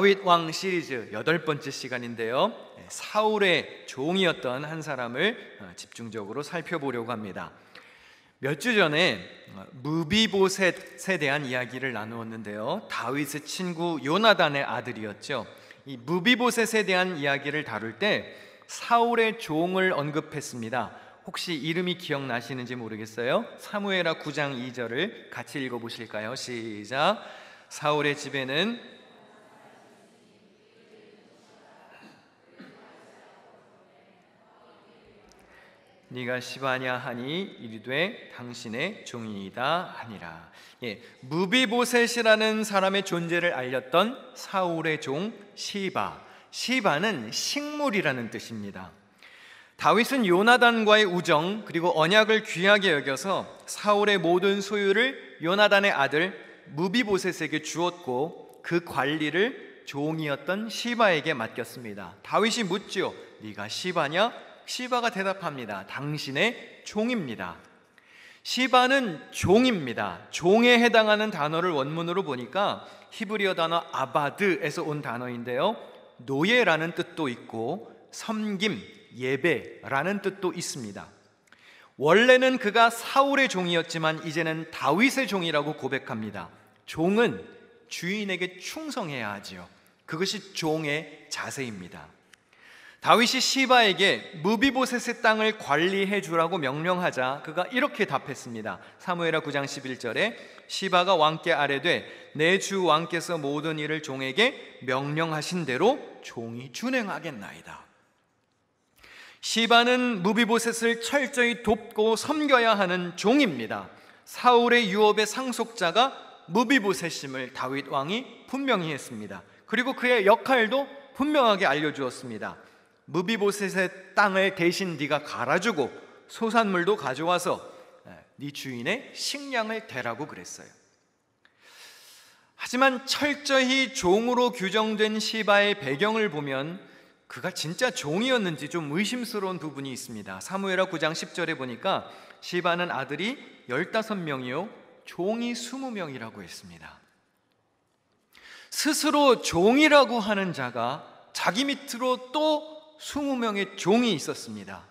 다윗 왕 시리즈 여덟 번째 시간인데요. 예, 사울의 종이었던 한 사람을 어, 집중적으로 살펴보려고 합니다. 몇 주 전에 어, 무비보셋에 대한 이야기를 나누었는데요. 다윗의 친구 요나단의 아들이었죠. 이 무비보셋에 대한 이야기를 다룰 때 사울의 종을 언급했습니다. 혹시 이름이 기억나시는지 모르겠어요. 사무엘하 9장 2절을 같이 읽어 보실까요? 시작. 사울의 집에는 네가 시바냐 하니 이르되 당신의 종이다 하니라. 예, 무비보셋이라는 사람의 존재를 알렸던 사울의 종 시바. 시바는 식물이라는 뜻입니다. 다윗은 요나단과의 우정 그리고 언약을 귀하게 여겨서 사울의 모든 소유를 요나단의 아들 무비보셋에게 주었고 그 관리를 종이었던 시바에게 맡겼습니다. 다윗이 묻지요. 네가 시바냐? 시바가 대답합니다. 당신의 종입니다. 시바는 종입니다. 종에 해당하는 단어를 원문으로 보니까 히브리어 단어 아바드에서 온 단어인데요. 노예라는 뜻도 있고 섬김, 예배라는 뜻도 있습니다. 원래는 그가 사울의 종이었지만 이제는 다윗의 종이라고 고백합니다. 종은 주인에게 충성해야 하지요. 그것이 종의 자세입니다. 다윗이 시바에게 무비보셋의 땅을 관리해 주라고 명령하자 그가 이렇게 답했습니다. 사무엘하 9장 11절에 시바가 왕께 아뢰되 내 주 왕께서 모든 일을 종에게 명령하신 대로 종이 준행하겠나이다. 시바는 무비보셋을 철저히 돕고 섬겨야 하는 종입니다. 사울의 유업의 상속자가 무비보셋임을 다윗 왕이 분명히 했습니다. 그리고 그의 역할도 분명하게 알려주었습니다. 무비보셋의 땅을 대신 네가 갈아주고 소산물도 가져와서 네 주인의 식량을 대라고 그랬어요. 하지만 철저히 종으로 규정된 시바의 배경을 보면 그가 진짜 종이었는지 좀 의심스러운 부분이 있습니다. 사무엘하 9장 10절에 보니까 시바는 아들이 15명이요 종이 20명이라고 했습니다. 스스로 종이라고 하는 자가 자기 밑으로 또 20명의 종이 있었습니다.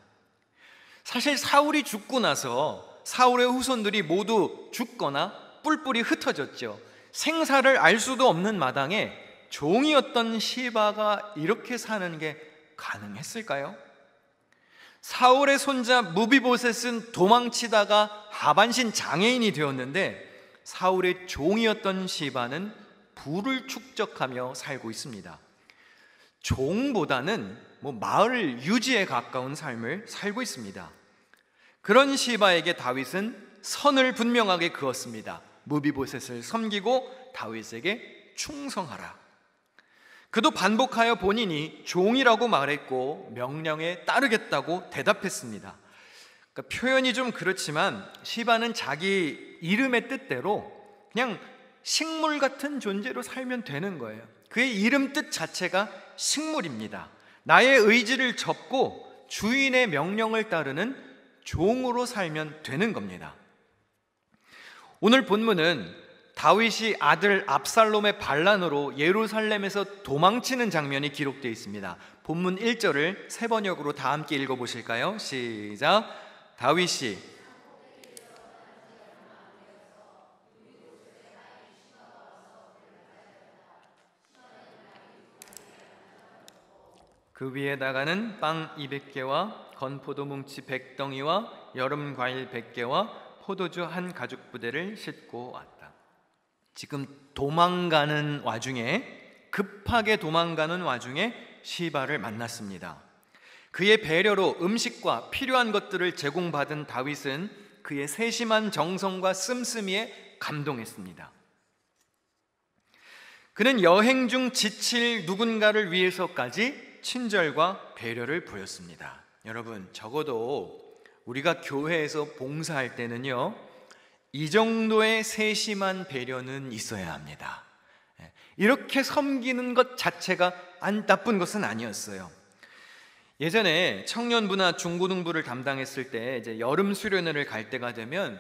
사실 사울이 죽고 나서 사울의 후손들이 모두 죽거나 뿔뿔이 흩어졌죠. 생사를 알 수도 없는 마당에 종이었던 시바가 이렇게 사는 게 가능했을까요? 사울의 손자 무비보셋은 도망치다가 하반신 장애인이 되었는데 사울의 종이었던 시바는 부를 축적하며 살고 있습니다. 종보다는 뭐 마을 유지에 가까운 삶을 살고 있습니다. 그런 시바에게 다윗은 선을 분명하게 그었습니다. 무비보셋을 섬기고 다윗에게 충성하라. 그도 반복하여 본인이 종이라고 말했고 명령에 따르겠다고 대답했습니다. 그러니까 표현이 좀 그렇지만 시바는 자기 이름의 뜻대로 그냥 식물 같은 존재로 살면 되는 거예요. 그의 이름 뜻 자체가 식물입니다. 나의 의지를 접고 주인의 명령을 따르는 종으로 살면 되는 겁니다. 오늘 본문은 다윗이 아들 압살롬의 반란으로 예루살렘에서 도망치는 장면이 기록되어 있습니다. 본문 1절을 세 번역으로 다 함께 읽어 보실까요? 시작. 다윗이 그 위에다가는 빵 200개와 건포도 뭉치 100덩이와 여름 과일 100개와 포도주 한 가죽 부대를 싣고 왔다. 지금 도망가는 와중에 급하게 도망가는 와중에 시바를 만났습니다. 그의 배려로 음식과 필요한 것들을 제공받은 다윗은 그의 세심한 정성과 씀씀이에 감동했습니다. 그는 여행 중 지칠 누군가를 위해서까지 친절과 배려를 보였습니다. 여러분, 적어도 우리가 교회에서 봉사할 때는요, 이 정도의 세심한 배려는 있어야 합니다. 예, 이렇게 섬기는 것 자체가 안 나쁜 것은 아니었어요. 예전에 청년부나 중고등부를 담당했을 때 이제 여름 수련회를 갈 때가 되면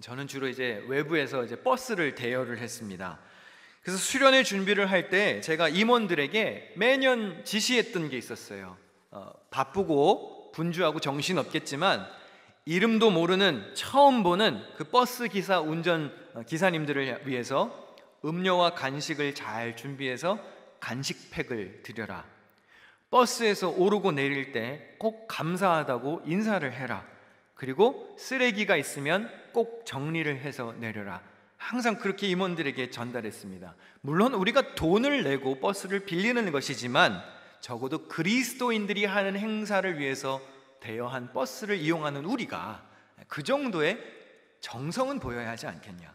저는 주로 이제 외부에서 이제 버스를 대여를 했습니다. 그래서 수련회 준비를 할 때 제가 임원들에게 매년 지시했던 게 있었어요. 어, 바쁘고 분주하고 정신 없겠지만 이름도 모르는 처음 보는 그 버스 기사 운전 어, 기사님들을 위해서 음료와 간식을 잘 준비해서 간식팩을 드려라. 버스에서 오르고 내릴 때 꼭 감사하다고 인사를 해라. 그리고 쓰레기가 있으면 꼭 정리를 해서 내려라. 항상 그렇게 임원들에게 전달했습니다. 물론 우리가 돈을 내고 버스를 빌리는 것이지만 적어도 그리스도인들이 하는 행사를 위해서 대여한 버스를 이용하는 우리가 그 정도의 정성은 보여야 하지 않겠냐.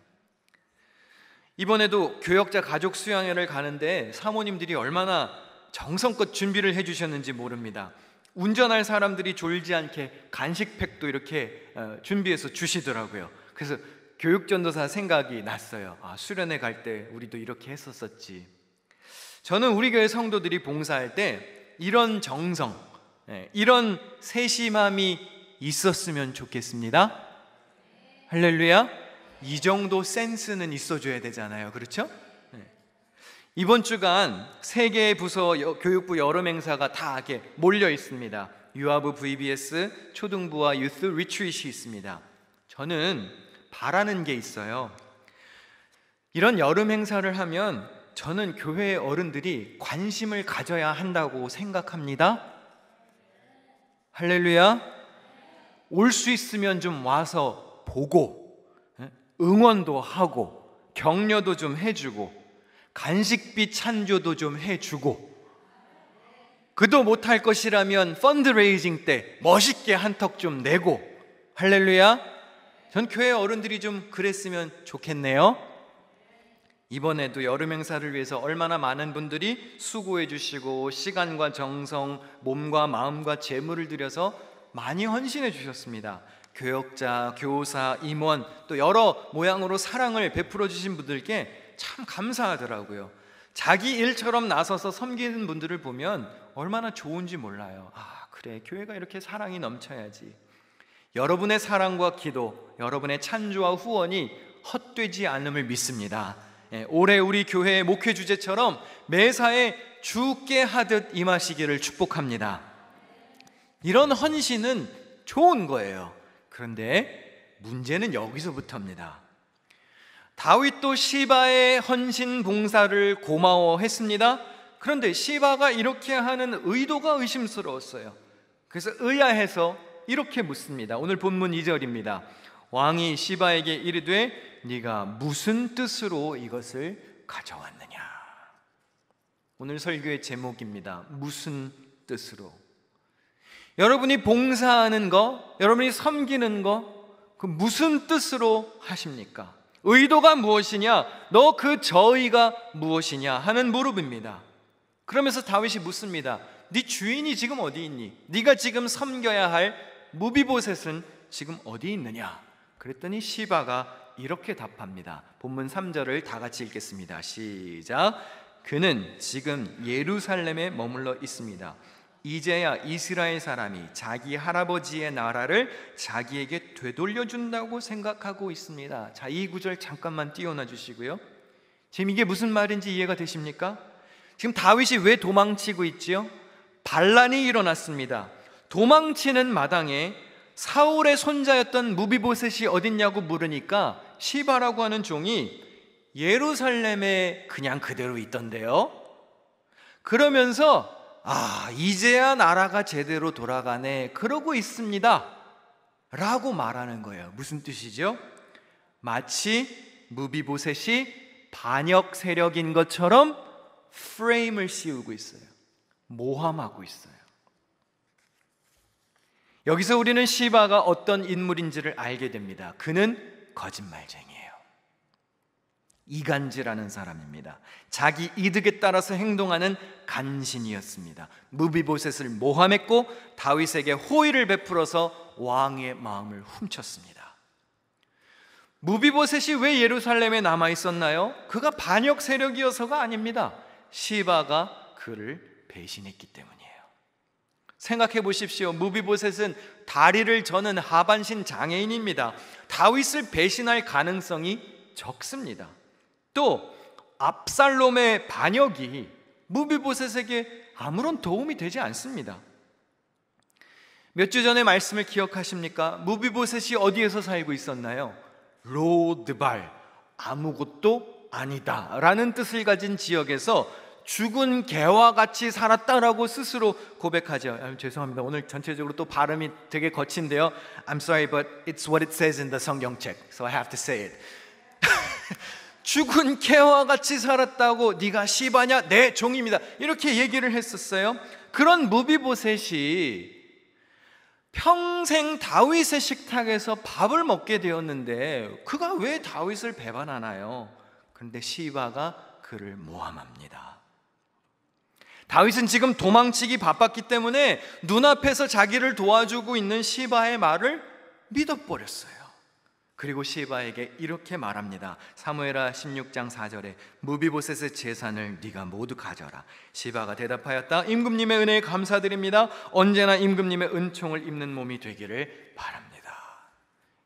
이번에도 교역자 가족 수양회를 가는데 사모님들이 얼마나 정성껏 준비를 해주셨는지 모릅니다. 운전할 사람들이 졸지 않게 간식팩도 이렇게 어, 준비해서 주시더라고요. 그래서 교육전도사 생각이 났어요. 아, 수련회 갈 때 우리도 이렇게 했었었지. 저는 우리 교회 성도들이 봉사할 때 이런 정성, 예, 이런 세심함이 있었으면 좋겠습니다. 할렐루야. 이 정도 센스는 있어줘야 되잖아요. 그렇죠? 네. 이번 주간 세 개의 부서 교육부 여름 행사가 다 이렇게 몰려 있습니다. 유아부 VBS 초등부와 유스 리트릿이 있습니다. 저는 바라는 게 있어요. 이런 여름 행사를 하면 저는 교회의 어른들이 관심을 가져야 한다고 생각합니다. 할렐루야. 올 수 있으면 좀 와서 보고 응원도 하고 격려도 좀 해주고 간식비 찬조도 좀 해주고 그도 못할 것이라면 펀드레이징 때 멋있게 한턱 좀 내고 할렐루야 전 교회 어른들이 좀 그랬으면 좋겠네요 이번에도 여름 행사를 위해서 얼마나 많은 분들이 수고해 주시고 시간과 정성, 몸과 마음과 재물을 들여서 많이 헌신해 주셨습니다. 교역자, 교사, 임원 또 여러 모양으로 사랑을 베풀어 주신 분들께 참 감사하더라고요. 자기 일처럼 나서서 섬기는 분들을 보면 얼마나 좋은지 몰라요. 아, 그래. 교회가 이렇게 사랑이 넘쳐야지. 여러분의 사랑과 기도, 여러분의 찬조와 후원이 헛되지 않음을 믿습니다. 예, 올해 우리 교회의 목회 주제처럼 매사에 주께 하듯 임하시기를 축복합니다. 이런 헌신은 좋은 거예요. 그런데 문제는 여기서부터입니다. 다윗도 시바의 헌신 봉사를 고마워했습니다. 그런데 시바가 이렇게 하는 의도가 의심스러웠어요. 그래서 의아해서 이렇게 묻습니다. 오늘 본문 2절입니다. 왕이 시바에게 이르되 네가 무슨 뜻으로 이것을 가져왔느냐? 오늘 설교의 제목입니다. 무슨 뜻으로? 여러분이 봉사하는 거, 여러분이 섬기는 거, 그 무슨 뜻으로 하십니까? 의도가 무엇이냐? 너 그 저의가 무엇이냐? 하는 무릎입니다. 그러면서 다윗이 묻습니다. 네 주인이 지금 어디 있니? 네가 지금 섬겨야 할 무비보셋은 지금 어디 있느냐? 그랬더니 시바가 이렇게 답합니다. 본문 3절을 다 같이 읽겠습니다. 시작. 그는 지금 예루살렘에 머물러 있습니다. 이제야 이스라엘 사람이 자기 할아버지의 나라를 자기에게 되돌려 준다고 생각하고 있습니다. 자, 이 구절 잠깐만 띄워놔 주시고요. 지금 이게 무슨 말인지 이해가 되십니까? 지금 다윗이 왜 도망치고 있지요? 반란이 일어났습니다. 도망치는 마당에 사울의 손자였던 무비보셋이 어딨냐고 물으니까 시바라고 하는 종이 예루살렘에 그냥 그대로 있던데요. 그러면서 아, 이제야 나라가 제대로 돌아가네. 그러고 있습니다. 라고 말하는 거예요. 무슨 뜻이죠? 마치 무비보셋이 반역 세력인 것처럼 프레임을 씌우고 있어요. 모함하고 있어요. 여기서 우리는 시바가 어떤 인물인지를 알게 됩니다. 그는 거짓말쟁이. 이간질하는 사람입니다. 자기 이득에 따라서 행동하는 간신이었습니다. 무비보셋을 모함했고 다윗에게 호의를 베풀어서 왕의 마음을 훔쳤습니다. 무비보셋이 왜 예루살렘에 남아 있었나요? 그가 반역 세력이어서가 아닙니다. 시바가 그를 배신했기 때문이에요. 생각해 보십시오. 무비보셋은 다리를 저는 하반신 장애인입니다. 다윗을 배신할 가능성이 적습니다. 또 압살롬의 반역이 무비보셋에게 아무런 도움이 되지 않습니다. 몇 주 전의 말씀을 기억하십니까? 무비보셋이 어디에서 살고 있었나요? 로드발 아무것도 아니다라는 뜻을 가진 지역에서 죽은 개와 같이 살았다라고 스스로 고백하죠. 아, 죄송합니다. 오늘 전체적으로 또 발음이 되게 거친데요. I'm sorry, but it's what it says in the 성경책, so I have to say it. 죽은 개와 같이 살았다고 네가 시바냐? 내 종입니다. 이렇게 얘기를 했었어요. 그런 무비보셋이 평생 다윗의 식탁에서 밥을 먹게 되었는데 그가 왜 다윗을 배반하나요? 그런데 시바가 그를 모함합니다. 다윗은 지금 도망치기 바빴기 때문에 눈앞에서 자기를 도와주고 있는 시바의 말을 믿어버렸어요. 그리고 시바에게 이렇게 말합니다. 사무엘하 16장 4절에 무비보셋의 재산을 네가 모두 가져라. 시바가 대답하였다. 임금님의 은혜에 감사드립니다. 언제나 임금님의 은총을 입는 몸이 되기를 바랍니다.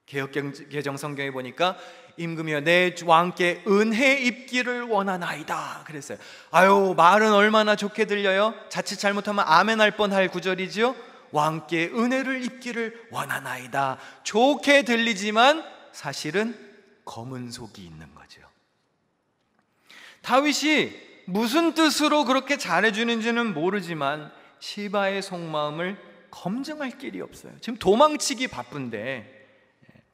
개혁 개정 성경에 보니까 임금이여 내 왕께 은혜 입기를 원하나이다 그랬어요. 아유 말은 얼마나 좋게 들려요. 자칫 잘못하면 아멘 할 뻔할 구절이지요. 왕께 은혜를 입기를 원하나이다. 좋게 들리지만 사실은 검은 속이 있는 거죠. 다윗이 무슨 뜻으로 그렇게 잘해주는지는 모르지만 시바의 속마음을 검증할 길이 없어요. 지금 도망치기 바쁜데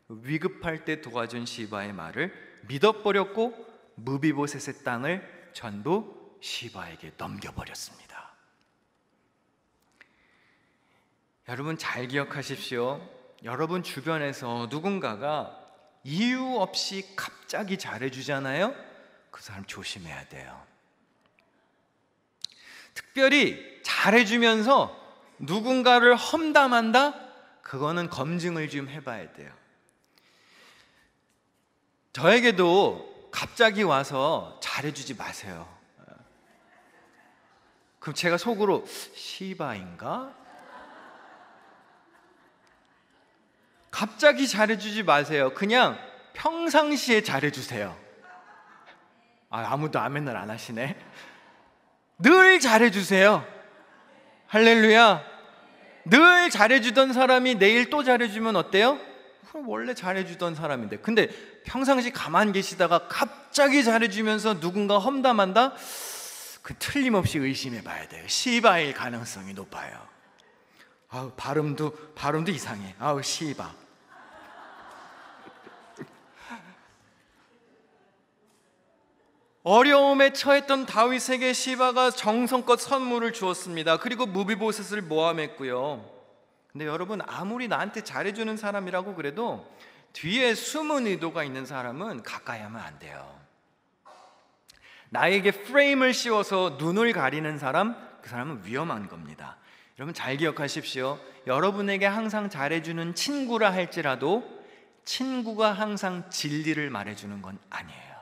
위급할 때 도와준 시바의 말을 믿어버렸고 무비보셋의 땅을 전부 시바에게 넘겨버렸습니다. 여러분 잘 기억하십시오. 여러분 주변에서 누군가가 이유 없이 갑자기 잘해주잖아요. 그 사람 조심해야 돼요. 특별히 잘해주면서 누군가를 험담한다? 그거는 검증을 좀 해봐야 돼요. 저에게도 갑자기 와서 잘해주지 마세요. 그럼 제가 속으로 시바인가? 갑자기 잘해주지 마세요. 그냥 평상시에 잘해주세요. 아, 아무도 아멘을 안 하시네. 늘 잘해주세요. 할렐루야. 늘 잘해주던 사람이 내일 또 잘해주면 어때요? 원래 잘해주던 사람인데. 근데 평상시 가만 계시다가 갑자기 잘해주면서 누군가 험담한다? 그 틀림없이 의심해 봐야 돼요. 시바일 가능성이 높아요. 아우, 발음도, 발음도 이상해. 아우, 시바. 어려움에 처했던 다윗에게 시바가 정성껏 선물을 주었습니다. 그리고 무비보셋을 모함했고요. 근데 여러분 아무리 나한테 잘해주는 사람이라고 그래도 뒤에 숨은 의도가 있는 사람은 가까이 하면 안 돼요. 나에게 프레임을 씌워서 눈을 가리는 사람, 그 사람은 위험한 겁니다. 여러분 잘 기억하십시오. 여러분에게 항상 잘해주는 친구라 할지라도 친구가 항상 진리를 말해주는 건 아니에요.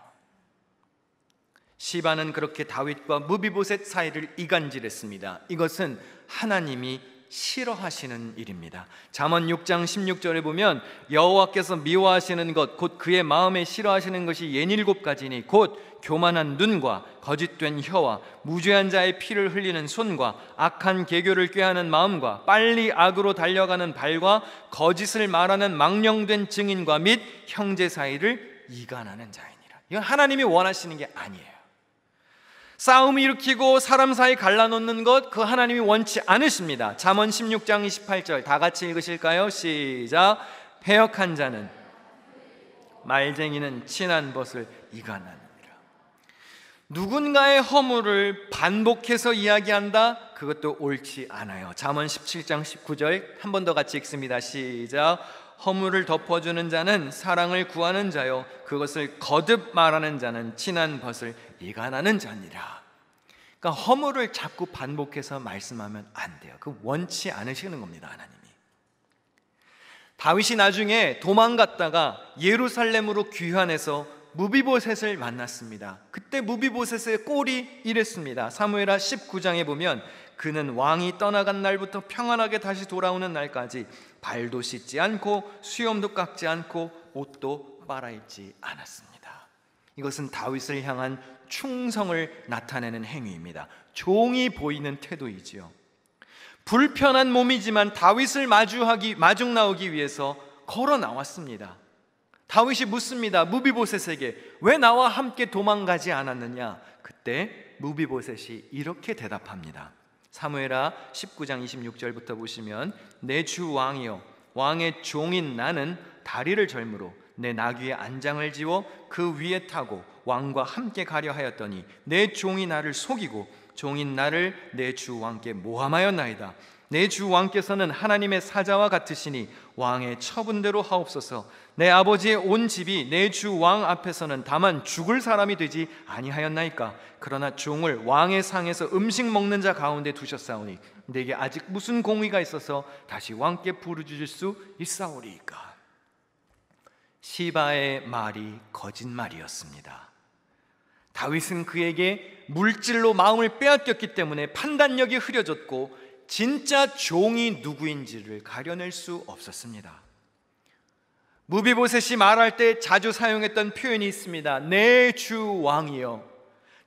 시바는 그렇게 다윗과 무비보셋 사이를 이간질했습니다. 이것은 하나님이 싫어하시는 일입니다. 잠언 6장 16절에 보면 여호와께서 미워하시는 것 곧 그의 마음에 싫어하시는 것이 예닐곱 가지니 곧 교만한 눈과 거짓된 혀와 무죄한 자의 피를 흘리는 손과 악한 계교를 꾀하는 마음과 빨리 악으로 달려가는 발과 거짓을 말하는 망령된 증인과 및 형제 사이를 이간하는 자이니라. 이건 하나님이 원하시는 게 아니에요. 싸움 일으키고 사람 사이 갈라놓는 것 그 하나님이 원치 않으십니다. 잠언 16장 28절 다 같이 읽으실까요? 시작. 패역한 자는 말쟁이는 친한 벗을 이간하느니라. 누군가의 허물을 반복해서 이야기한다? 그것도 옳지 않아요. 잠언 17장 19절 한 번 더 같이 읽습니다. 시작. 허물을 덮어주는 자는 사랑을 구하는 자요 그것을 거듭 말하는 자는 친한 벗을 이간하는 자니라. 그러니까 허물을 자꾸 반복해서 말씀하면 안 돼요. 그 원치 않으시는 겁니다, 하나님이. 다윗이 나중에 도망갔다가 예루살렘으로 귀환해서 무비보셋을 만났습니다. 그때 무비보셋의 꼴이 이랬습니다. 사무엘하 19장에 보면 그는 왕이 떠나간 날부터 평안하게 다시 돌아오는 날까지 발도 씻지 않고 수염도 깎지 않고 옷도 빨아입지 않았습니다. 이것은 다윗을 향한 충성을 나타내는 행위입니다. 종이 보이는 태도이지요. 불편한 몸이지만 다윗을 마주하기 마중 나오기 위해서 걸어 나왔습니다. 다윗이 묻습니다. 무비보셋에게 왜 나와 함께 도망가지 않았느냐? 그때 무비보셋이 이렇게 대답합니다. 사무엘하 19장 26절부터 보시면 내 주 왕이여 왕의 종인 나는 다리를 절므로 내 나귀의 안장을 지워 그 위에 타고 왕과 함께 가려 하였더니 내 종이 나를 속이고 종인 나를 내 주 왕께 모함하였나이다. 내 주 왕께서는 하나님의 사자와 같으시니 왕의 처분대로 하옵소서. 내 아버지의 온 집이 내 주 왕 앞에서는 다만 죽을 사람이 되지 아니하였나이까. 그러나 종을 왕의 상에서 음식 먹는 자 가운데 두셨사오니 내게 아직 무슨 공의가 있어서 다시 왕께 부르짖을 수 있사오리이까. 시바의 말이 거짓말이었습니다. 다윗은 그에게 물질로 마음을 빼앗겼기 때문에 판단력이 흐려졌고 진짜 종이 누구인지를 가려낼 수 없었습니다. 무비보셋이 말할 때 자주 사용했던 표현이 있습니다. 내 주 왕이여.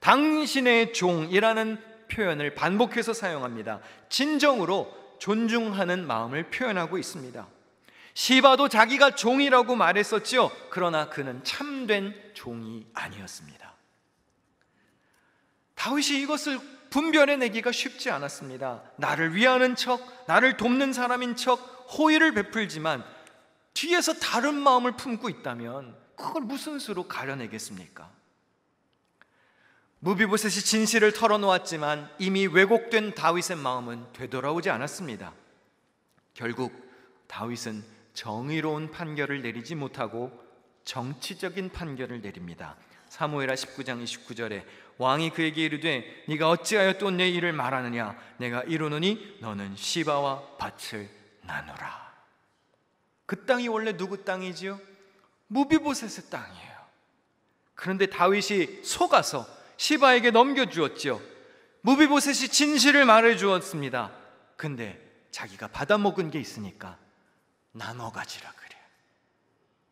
당신의 종이라는 표현을 반복해서 사용합니다. 진정으로 존중하는 마음을 표현하고 있습니다. 시바도 자기가 종이라고 말했었지요. 그러나 그는 참된 종이 아니었습니다. 다윗이 이것을 분별해내기가 쉽지 않았습니다. 나를 위하는 척, 나를 돕는 사람인 척 호의를 베풀지만 뒤에서 다른 마음을 품고 있다면 그걸 무슨 수로 가려내겠습니까? 무비보셋이 진실을 털어놓았지만 이미 왜곡된 다윗의 마음은 되돌아오지 않았습니다. 결국 다윗은 정의로운 판결을 내리지 못하고 정치적인 판결을 내립니다. 사무엘하 19장 29절에 왕이 그에게 이르되 네가 어찌하여 또 내 일을 말하느냐? 내가 이르노니 너는 시바와 밭을 나누라. 그 땅이 원래 누구 땅이지요? 무비보셋의 땅이에요. 그런데 다윗이 속아서 시바에게 넘겨주었지요. 무비보셋이 진실을 말해 주었습니다. 근데 자기가 받아먹은 게 있으니까 나눠 가지라 그래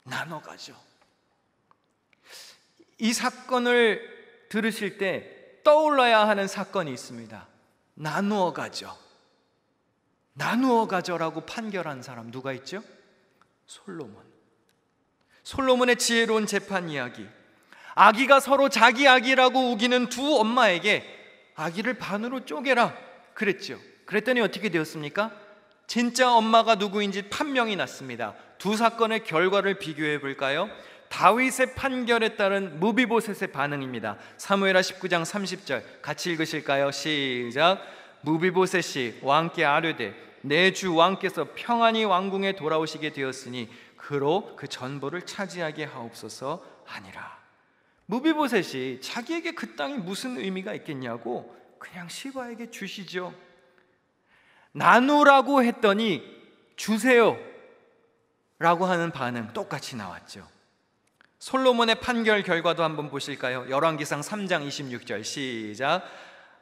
나눠 가죠 이 사건을 들으실 때 떠올라야 하는 사건이 있습니다. 나누어 가죠. 나누어 가져라고 판결한 사람 누가 있죠? 솔로몬. 솔로몬의 지혜로운 재판 이야기. 아기가 서로 자기 아기라고 우기는 두 엄마에게 아기를 반으로 쪼개라 그랬죠. 그랬더니 어떻게 되었습니까? 진짜 엄마가 누구인지 판명이 났습니다. 두 사건의 결과를 비교해 볼까요? 다윗의 판결에 따른 무비보셋의 반응입니다. 사무엘하 19장 30절 같이 읽으실까요? 시작. 무비보셋이 왕께 아뢰되 내 주 왕께서 평안히 왕궁에 돌아오시게 되었으니 그로 그 전보를 차지하게 하옵소서 하니라. 무비보셋이 자기에게 그 땅이 무슨 의미가 있겠냐고 그냥 시바에게 주시죠. 나누라고 했더니 주세요. 라고 하는 반응 똑같이 나왔죠. 솔로몬의 판결 결과도 한번 보실까요? 열왕기상 3장 26절 시작.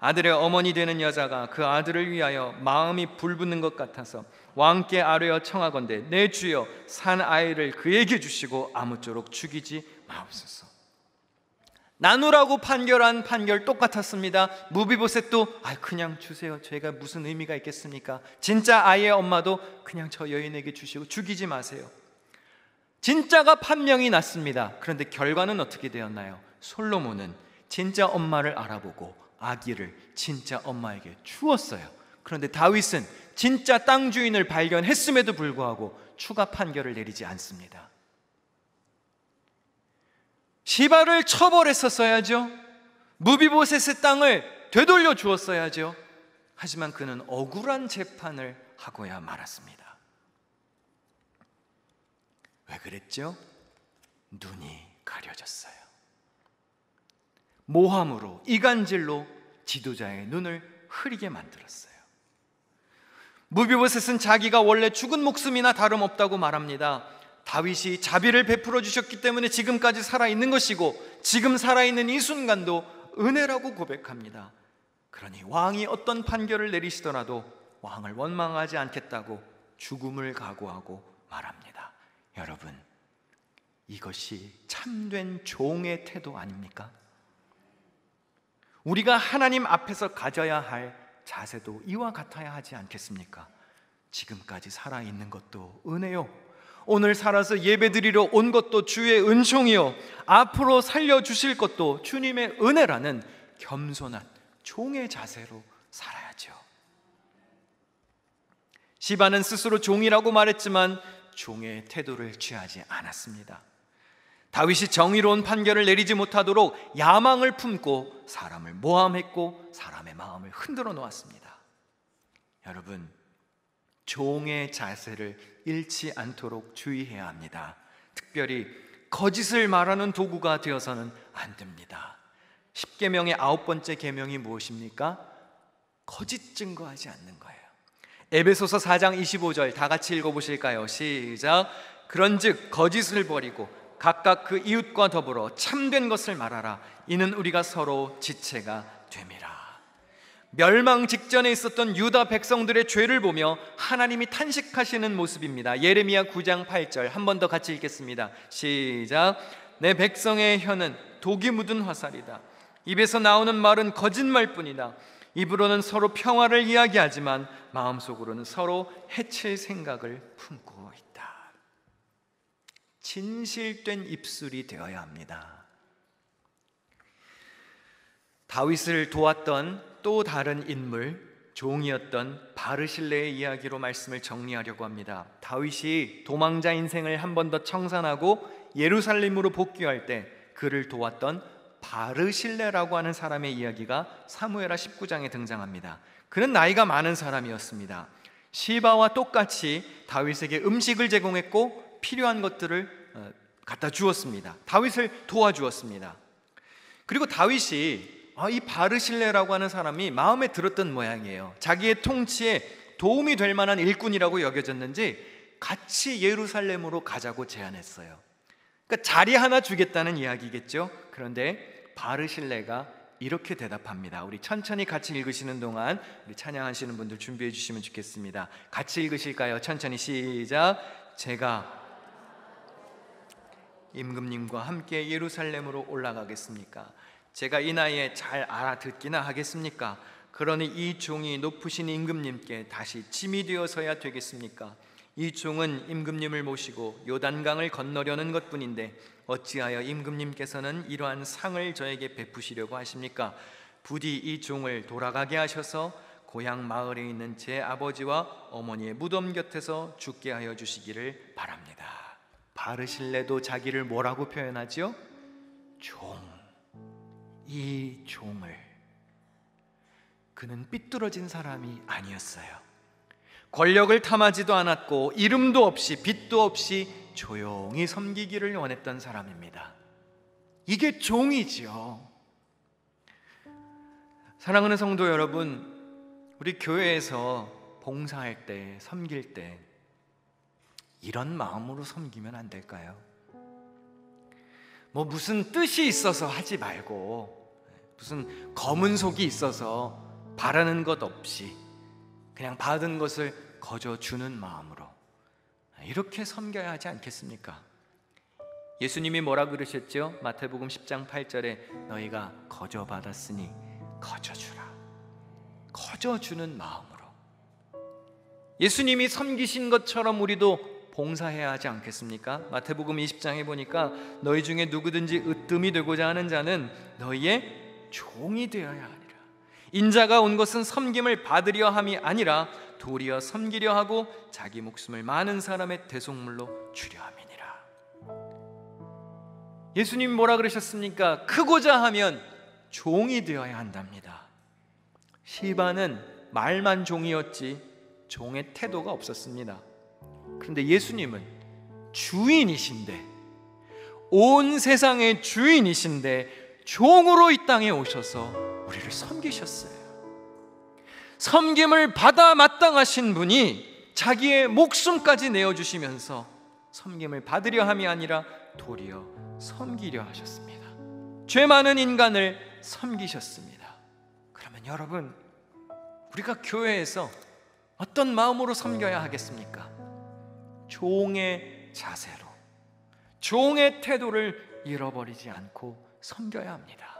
아들의 어머니 되는 여자가 그 아들을 위하여 마음이 불붙는 것 같아서 왕께 아뢰어 청하건대 내 주여 산 아이를 그에게 주시고 아무쪼록 죽이지 마옵소서. 나누라고 판결한 판결 똑같았습니다. 무비보셋도 아 그냥 주세요. 제가 무슨 의미가 있겠습니까? 진짜 아이의 엄마도 그냥 저 여인에게 주시고 죽이지 마세요 진짜가 판명이 났습니다. 그런데 결과는 어떻게 되었나요? 솔로몬은 진짜 엄마를 알아보고 아기를 진짜 엄마에게 주었어요. 그런데 다윗은 진짜 땅 주인을 발견했음에도 불구하고 추가 판결을 내리지 않습니다. 시바를 처벌했었어야죠. 무비보셋의 땅을 되돌려 주었어야죠. 하지만 그는 억울한 재판을 하고야 말았습니다. 왜 그랬죠? 눈이 가려졌어요. 모함으로, 이간질로 지도자의 눈을 흐리게 만들었어요. 무비보셋은 자기가 원래 죽은 목숨이나 다름없다고 말합니다. 다윗이 자비를 베풀어 주셨기 때문에 지금까지 살아 있는 것이고 지금 살아 있는 이 순간도 은혜라고 고백합니다. 그러니 왕이 어떤 판결을 내리시더라도 왕을 원망하지 않겠다고 죽음을 각오하고 말합니다. 여러분, 이것이 참된 종의 태도 아닙니까? 우리가 하나님 앞에서 가져야 할 자세도 이와 같아야 하지 않겠습니까? 지금까지 살아있는 것도 은혜요. 오늘 살아서 예배드리러 온 것도 주의 은총이요. 앞으로 살려주실 것도 주님의 은혜라는 겸손한 종의 자세로 살아야죠. 시바는 스스로 종이라고 말했지만 종의 태도를 취하지 않았습니다. 다윗이 정의로운 판결을 내리지 못하도록 야망을 품고 사람을 모함했고 사람의 마음을 흔들어 놓았습니다. 여러분, 종의 자세를 잃지 않도록 주의해야 합니다. 특별히 거짓을 말하는 도구가 되어서는 안 됩니다. 10계명의 아홉 번째 계명이 무엇입니까? 거짓 증거하지 않는 거예요. 에베소서 4장 25절 다 같이 읽어 보실까요? 시작. 그런즉 거짓을 버리고 각각 그 이웃과 더불어 참된 것을 말하라. 이는 우리가 서로 지체가 됨이라. 멸망 직전에 있었던 유다 백성들의 죄를 보며 하나님이 탄식하시는 모습입니다. 예레미야 9장 8절 한 번 더 같이 읽겠습니다. 시작. 내 백성의 혀는 독이 묻은 화살이다. 입에서 나오는 말은 거짓말뿐이다. 입으로는 서로 평화를 이야기하지만 마음속으로는 서로 해칠 생각을 품고 진실된 입술이 되어야 합니다. 다윗을 도왔던 또 다른 인물 종이었던 바르실레의 이야기로 말씀을 정리하려고 합니다. 다윗이 도망자 인생을 한 번 더 청산하고 예루살렘으로 복귀할 때 그를 도왔던 바르실레라고 하는 사람의 이야기가 사무엘하 19장에 등장합니다. 그는 나이가 많은 사람이었습니다. 시바와 똑같이 다윗에게 음식을 제공했고 필요한 것들을 어, 갖다 주었습니다. 다윗을 도와주었습니다. 그리고 다윗이 아, 이 바르실레라고 하는 사람이 마음에 들었던 모양이에요. 자기의 통치에 도움이 될 만한 일꾼이라고 여겨졌는지 같이 예루살렘으로 가자고 제안했어요. 그러니까 자리 하나 주겠다는 이야기겠죠. 그런데 바르실레가 이렇게 대답합니다. 우리 천천히 같이 읽으시는 동안 우리 찬양하시는 분들 준비해 주시면 좋겠습니다. 같이 읽으실까요? 천천히 시작. 제가 임금님과 함께 예루살렘으로 올라가겠습니까? 제가 이 나이에 잘 알아듣기나 하겠습니까? 그러니 이 종이 높으신 임금님께 다시 짐이 되어서야 되겠습니까? 이 종은 임금님을 모시고 요단강을 건너려는 것뿐인데 어찌하여 임금님께서는 이러한 상을 저에게 베푸시려고 하십니까? 부디 이 종을 돌아가게 하셔서 고향 마을에 있는 제 아버지와 어머니의 무덤 곁에서 죽게 하여 주시기를 바랍니다. 바르실레도 자기를 뭐라고 표현하죠? 종. 이 종을. 그는 삐뚤어진 사람이 아니었어요. 권력을 탐하지도 않았고 이름도 없이 빛도 없이 조용히 섬기기를 원했던 사람입니다. 이게 종이지요. 사랑하는 성도 여러분, 우리 교회에서 봉사할 때, 섬길 때 이런 마음으로 섬기면 안 될까요? 뭐 무슨 뜻이 있어서 하지 말고 무슨 검은 속이 있어서 바라는 것 없이 그냥 받은 것을 거저 주는 마음으로 이렇게 섬겨야 하지 않겠습니까? 예수님이 뭐라 그러셨죠? 마태복음 10장 8절에 너희가 거저 받았으니 거저 주라. 거저 주는 마음으로. 예수님이 섬기신 것처럼 우리도 봉사해야 하지 않겠습니까? 마태복음 20장에 보니까 너희 중에 누구든지 으뜸이 되고자 하는 자는 너희의 종이 되어야. 인자가 온 것은 섬김을 받으려 함이 아니라 도리어 섬기려 하고 자기 목숨을 많은 사람의 대속물로 주려 함이니라. 예수님 뭐라 그러셨습니까? 크고자 하면 종이 되어야 한답니다. 시바는 말만 종이었지 종의 태도가 없었습니다. 그런데 예수님은 주인이신데 온 세상의 주인이신데 종으로 이 땅에 오셔서 우리를 섬기셨어요. 섬김을 받아 마땅하신 분이 자기의 목숨까지 내어 주시면서 섬김을 받으려 함이 아니라 도리어 섬기려 하셨습니다. 죄 많은 인간을 섬기셨습니다. 그러면 여러분 우리가 교회에서 어떤 마음으로 섬겨야 하겠습니까? 종의 자세로 종의 태도를 잃어버리지 않고 섬겨야 합니다.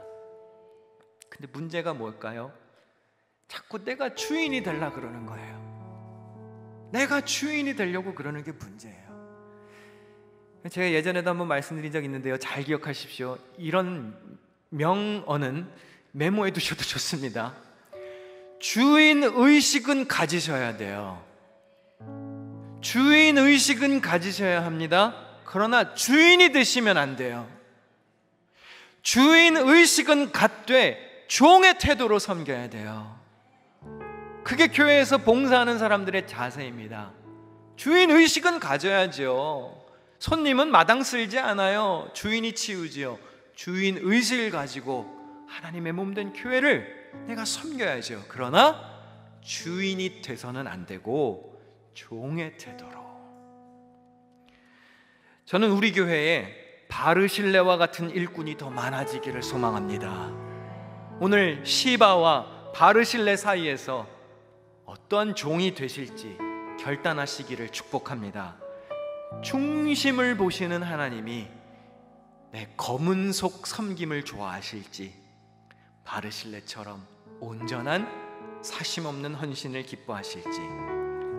근데 문제가 뭘까요? 자꾸 내가 주인이 되려 그러는 거예요. 내가 주인이 되려고 그러는 게 문제예요. 제가 예전에도 한번 말씀드린 적 있는데요. 잘 기억하십시오. 이런 명언은 메모해 두셔도 좋습니다. 주인 의식은 가지셔야 돼요. 주인 의식은 가지셔야 합니다. 그러나 주인이 되시면 안 돼요. 주인 의식은 갖되 종의 태도로 섬겨야 돼요. 그게 교회에서 봉사하는 사람들의 자세입니다. 주인 의식은 가져야죠. 손님은 마당 쓸지 않아요. 주인이 치우지요. 주인 의식을 가지고 하나님의 몸 된 교회를 내가 섬겨야죠. 그러나 주인이 돼서는 안 되고 종의 태도로. 저는 우리 교회에 바르실레와 같은 일꾼이 더 많아지기를 소망합니다. 오늘 시바와 바르실레 사이에서 어떠한 종이 되실지 결단하시기를 축복합니다. 중심을 보시는 하나님이 내 검은 속 섬김을 좋아하실지 바르실레처럼 온전한 사심 없는 헌신을 기뻐하실지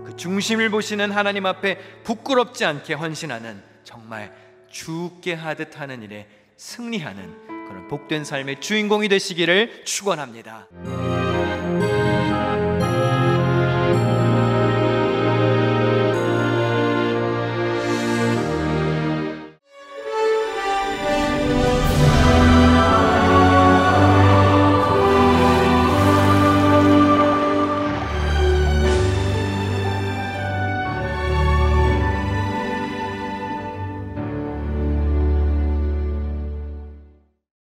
그 중심을 보시는 하나님 앞에 부끄럽지 않게 헌신하는 정말 죽게 하듯 하는 일에 승리하는 그런 복된 삶의 주인공이 되시기를 축원합니다.